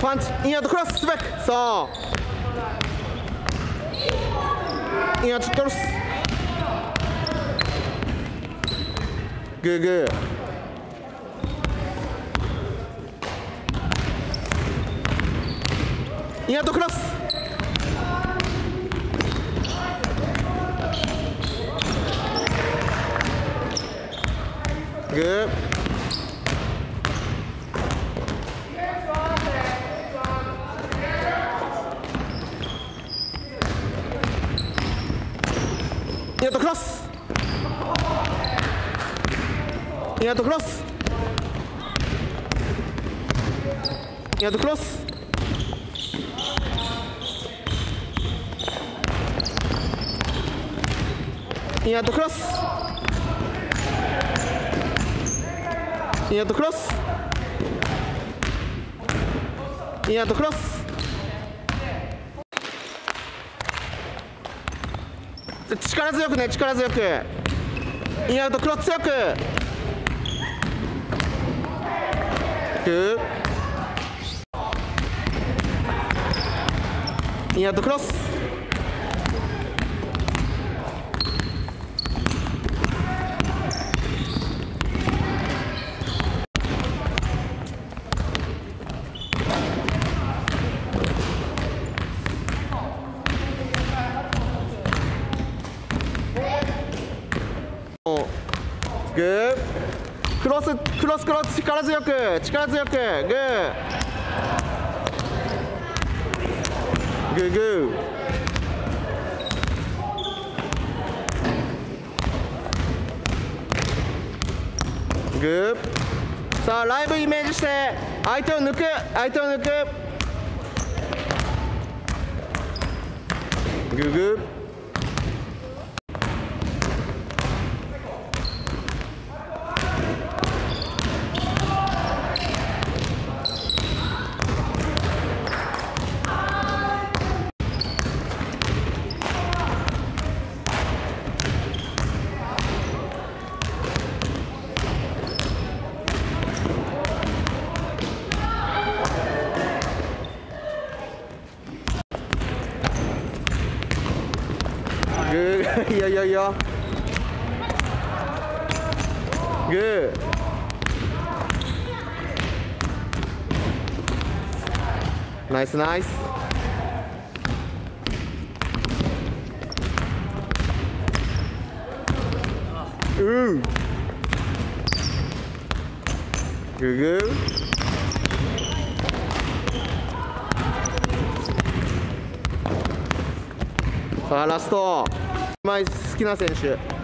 パンチインアウトクロススベック。そう。インアウトクロス。グーグー。インアウトクロス。グー。インアウトクロス。インアウトクロス。インアウトクロス。インアウトクロス。インアウトクロス。インアウトクロス。力強くね力強く。インアウトクロス強く。インアウトクロス。グークロスクロスクロス力強く力強くグーグーグーグーさあライブイメージして相手を抜く相手を抜くグーグーグーいいよいいよいいよグー。ナイスナイス。うー。グーグー。さあラスト。好きな選手。